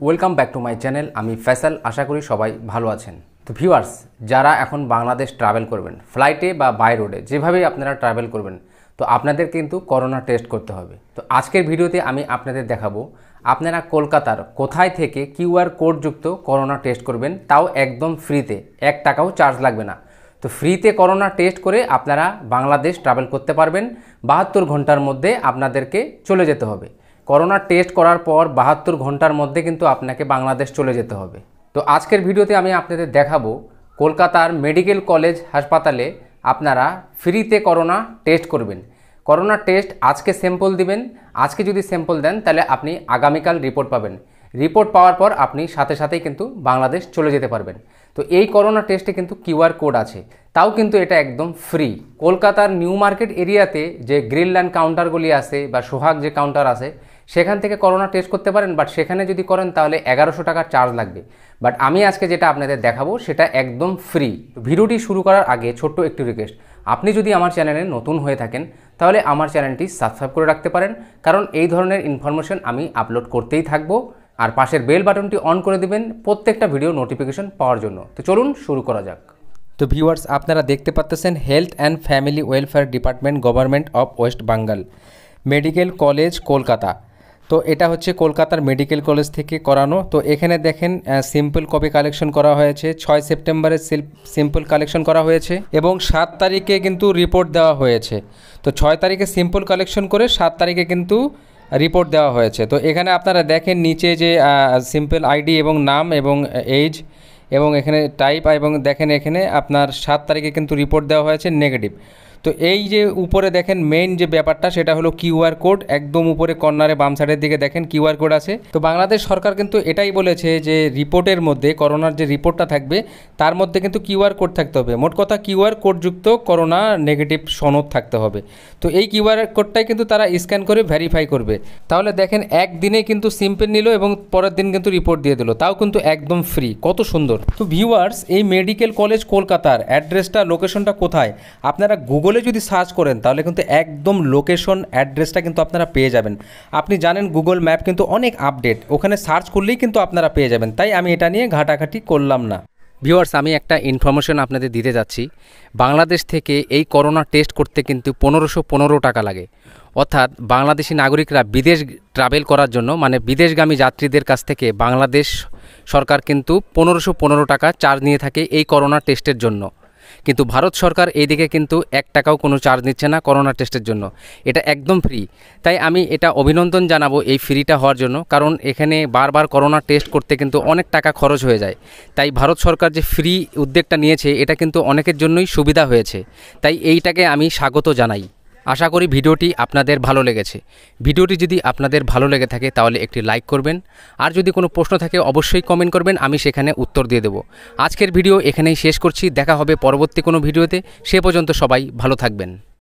Welcome back to my channel আমি ফ্যাসাল আশা করি সবাই ভালো আছেন। তো ভিউয়ার্স যারা এখন বাংলাদেশ ট্রাভেল করবেন ফ্লাইটে বা বাই রোডে যেভাবেই আপনারা ট্রাভেল করবেন, তো আপনাদের কিন্তু করোনা টেস্ট করতে হবে। তো আজকের ভিডিওতে আমি আপনাদের দেখাবো, আপনারা কলকাতার কোথায় থেকে কিউআর কোডযুক্ত করোনা টেস্ট করবেন, তাও একদম ফ্রিতে এক টাকাও চার্জ লাগবে না। তো ফ্রিতে করোনা টেস্ট করে আপনারা বাংলাদেশ ট্রাভেল করতে পারবেন, বাহাত্তর ঘণ্টার মধ্যে আপনাদেরকে চলে যেতে হবে। করোনা টেস্ট করার পর বাহাত্তর ঘণ্টার মধ্যে কিন্তু আপনাকে বাংলাদেশ চলে যেতে হবে। তো আজকের ভিডিওতে আমি আপনাদের দেখাবো কলকাতার মেডিকেল কলেজ হাসপাতালে আপনারা ফ্রিতে করোনা টেস্ট করবেন। করোনা টেস্ট আজকে স্যাম্পল দিবেন। আজকে যদি স্যাম্পল দেন, তাহলে আপনি আগামীকাল রিপোর্ট পাবেন। রিপোর্ট পাওয়ার পর আপনি সাথে সাথেই কিন্তু বাংলাদেশ চলে যেতে পারবেন। তো এই করোনা টেস্টে কিন্তু কিউআর কোড আছে। তাও কিন্তু এটা একদম ফ্রি কলকাতার নিউ মার্কেট এরিয়াতে যে গ্রিনল্যান্ড কাউন্টারগুলি আছে বা সোহাগ যে কাউন্টার আছে, সেখান থেকে করোনা টেস্ট করতে পারেন বাট সেখানে যদি করেন তাহলে এগারোশো টাকার চার্জ লাগবে। বাট আমি আজকে যেটা আপনাদের দেখাবো, সেটা একদম ফ্রি ভিডিওটি শুরু করার আগে ছোট্ট একটি রিকোয়েস্ট আপনি যদি আমার চ্যানেলে নতুন হয়ে থাকেন, তাহলে আমার চ্যানেলটি সাবস্ক্রাইব করে রাখতে পারেন, কারণ এই ধরনের ইনফরমেশন আমি আপলোড করতেই থাকব। আর পাশের বেল বাটনটি অন করে দিবেন প্রত্যেকটা ভিডিও নোটিফিকেশন পাওয়ার জন্য। তো চলুন শুরু করা যাক। তো ভিউয়ার্স, আপনারা দেখতে পাচ্তেছেন health and family welfare department government of West Bengal, medical college Kolkata. তো এটা হচ্ছে কলকাতার মেডিকেল কলেজ থেকে করানো। তো এখানে দেখেন সিম্পল কপি কালেকশন করা হয়েছে, ছয় সেপ্টেম্বরে সিম্পল কালেকশন করা হয়েছে এবং সাত তারিখে কিন্তু রিপোর্ট দেওয়া হয়েছে। তো ছয় তারিখে সিম্পল কালেকশন করে সাত তারিখে কিন্তু রিপোর্ট দেওয়া হয়েছে। তো এখানে আপনারা দেখেন নিচে যে সিম্পল আইডি এবং নাম এবং এজ এবং এখানে টাইপ এবং দেখেন এখানে আপনার সাত তারিখে কিন্তু রিপোর্ট দেওয়া হয়েছে নেগেটিভ তো এই যে উপরে দেখেন মেইন যে ব্যাপারটা, সেটা হলো কিউআর কোড। একদম উপরে কর্নারে বাম সাইডের দিকে দেখেন কিউআর কোড আছে। তো বাংলাদেশ সরকার কিন্তু এটাই বলেছে যে রিপোর্টের মধ্যে, করোনার যে রিপোর্টটা থাকবে, তার মধ্যে কিন্তু কিউআর কোড থাকতে হবে। মোট কথা কিউআর কোডযুক্ত করোনা নেগেটিভ সনদ থাকতে হবে। তো এই কিউআর কোডটাই কিন্তু তারা স্ক্যান করে ভেরিফাই করবে। তাহলে দেখেন একদিনে কিন্তু সিম্পল নিল এবং পরের দিন কিন্তু রিপোর্ট দিয়ে দিল। তাও কিন্তু একদম ফ্রি কত সুন্দর। তো ভিউয়ার্স এই মেডিকেল কলেজ কলকাতার অ্যাড্রেসটা লোকেশনটা কোথায়? আপনারা গুগলে যদি সার্চ করেন, তাহলে কিন্তু একদম লোকেশন অ্যাড্রেসটা কিন্তু আপনারা পেয়ে যাবেন। আপনি জানেন গুগল ম্যাপ কিন্তু অনেক আপডেট ওখানে সার্চ করলেই কিন্তু আপনারা পেয়ে যাবেন। তাই আমি এটা নিয়ে ঘাটাঘাটি করলাম না। ভিউয়ার্স আমি একটা ইনফরমেশন আপনাদের দিতে যাচ্ছি। বাংলাদেশ থেকে এই করোনা টেস্ট করতে কিন্তু পনেরোশো পনেরো টাকা লাগে। অর্থাৎ বাংলাদেশি নাগরিকরা বিদেশ ট্রাভেল করার জন্য মানে বিদেশগামী যাত্রীদের কাছ থেকে বাংলাদেশ সরকার কিন্তু পনেরোশো পনেরো টাকা চার্জ নিয়ে থাকে এই করোনা টেস্টের জন্য। কিন্তু ভারত সরকার এই দিকে কিন্তু এক টাকাও কোনো চার্জ নিচ্ছে না করোনা টেস্টের জন্য। এটা একদম ফ্রি তাই আমি এটা অভিনন্দন জানাব এই ফ্রিটা হওয়ার জন্য, কারণ এখানে বারবার করোনা টেস্ট করতে কিন্তু অনেক টাকা খরচ হয়ে যায়। তাই ভারত সরকার যে ফ্রি উদ্যোগটা নিয়েছে, এটা কিন্তু অনেকের জন্যই সুবিধা হয়েছে। তাই এইটাকে আমি স্বাগত জানাই। আশা করি ভিডিওটি আপনাদের ভালো লেগেছে। ভিডিওটি যদি আপনাদের ভালো লেগে থাকে তাহলে একটি লাইক করবেন। আর যদি কোনো প্রশ্ন থাকে অবশ্যই কমেন্ট করবেন, আমি সেখানে উত্তর দিয়ে দেব। আজকের ভিডিও এখানেই শেষ করছি। দেখা হবে পরবর্তী কোনো ভিডিওতে। সে পর্যন্ত সবাই ভালো থাকবেন।